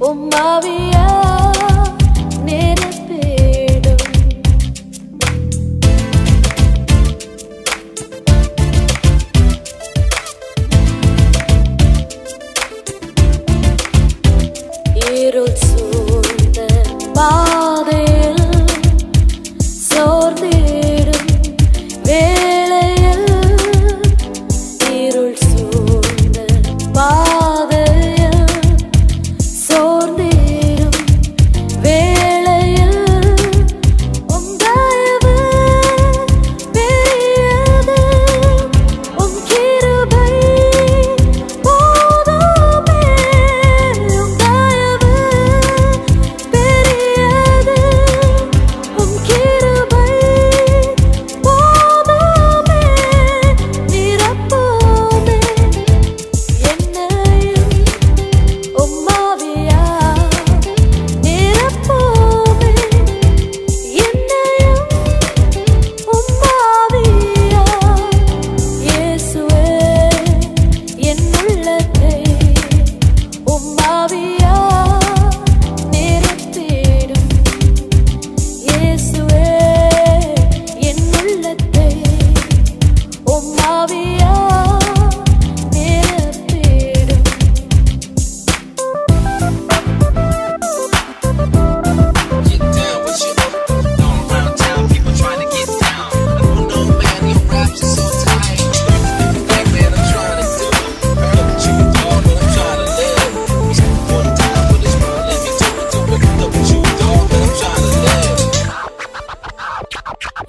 Oh baby.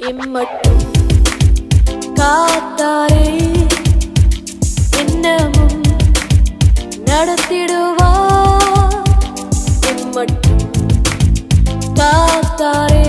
எம்மட்டும் காத்தாரே என்னமும் நடத்திடுவா. எம்மட்டும் காத்தாரே